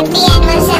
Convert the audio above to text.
happy and was